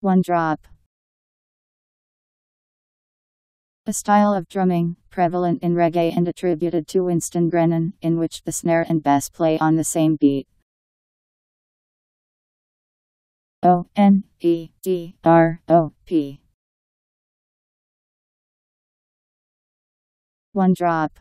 One drop. A style of drumming, prevalent in reggae and attributed to Winston Grennan, in which the snare and bass play on the same beat. O N E D R O P. One drop.